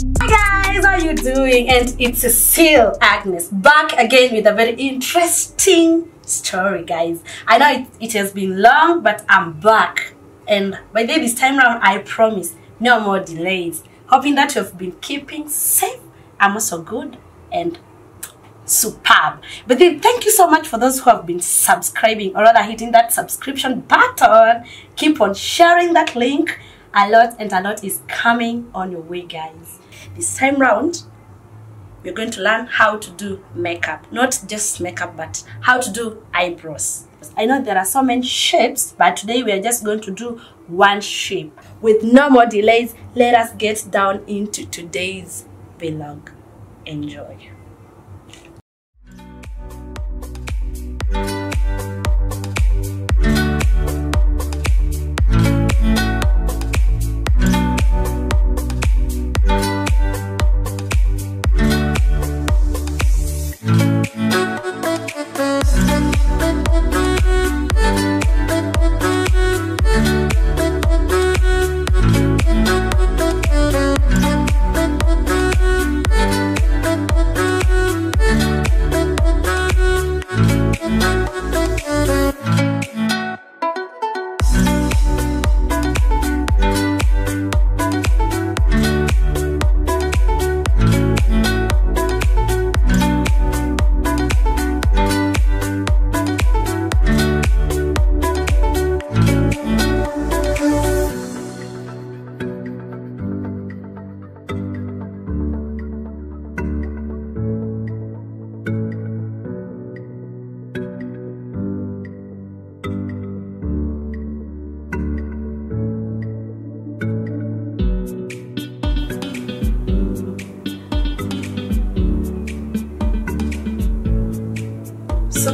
Hi guys, how are you doing? And it's Cecile Agness back again with a very interesting story, guys. I know it, it has been long, but I'm back. And by this time round, I promise no more delays. Hoping that you've been keeping safe. I'm also good and superb. But then thank you so much for those who have been subscribing or rather hitting that subscription button. Keep on sharing that link. A lot and a lot is coming on your way, guys. This time round, we're going to learn how to do makeup. Not just makeup, but how to do eyebrows. I know there are so many shapes, but today we are just going to do one shape. With no more delays, let us get down into today's vlog. Enjoy.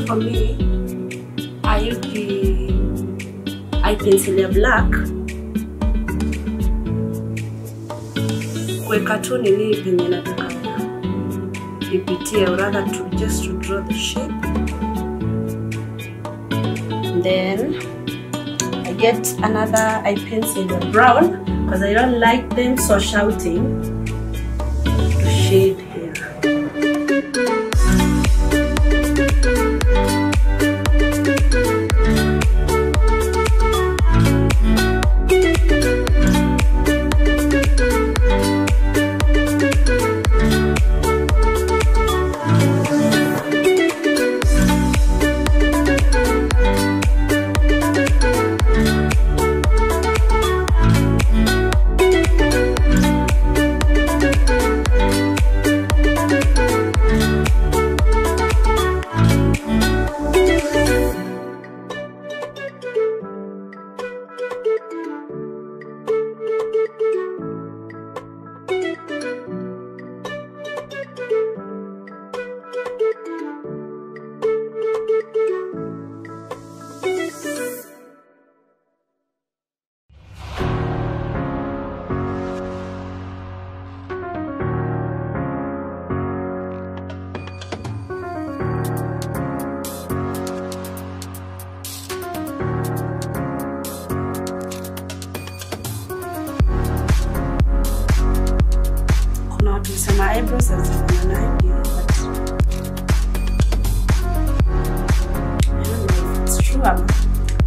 For me, I use the eye pencil black? Kuweka tu nini penye nataka ipitie rather to just to draw the shape. Then I get another eye pencil brown because I don't like them so shouting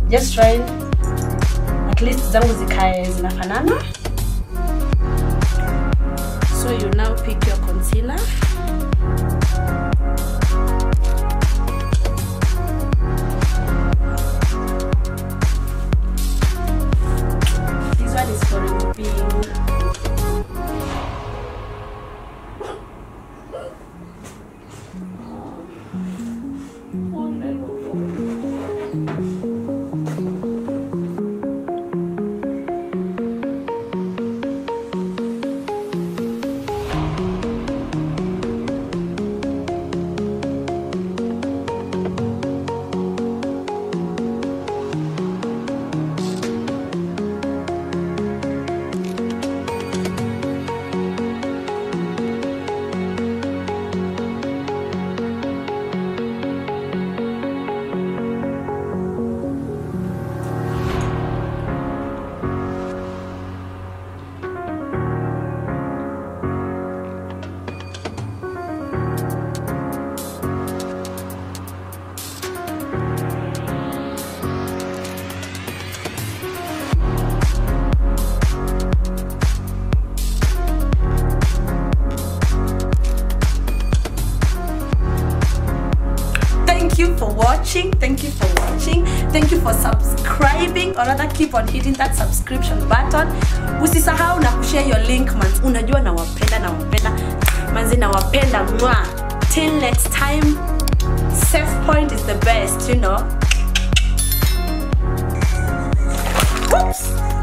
just try. At least zangu zikae zinafanana. So you now pick your concealer watching. Thank you for watching. Thank you for subscribing. Or rather keep on hitting that subscription button. Usisahau na kushare your link man. Unajua nawapenda nawapenda. Manzi nawapenda. Mwa till next time safe point is the best you know. Oops.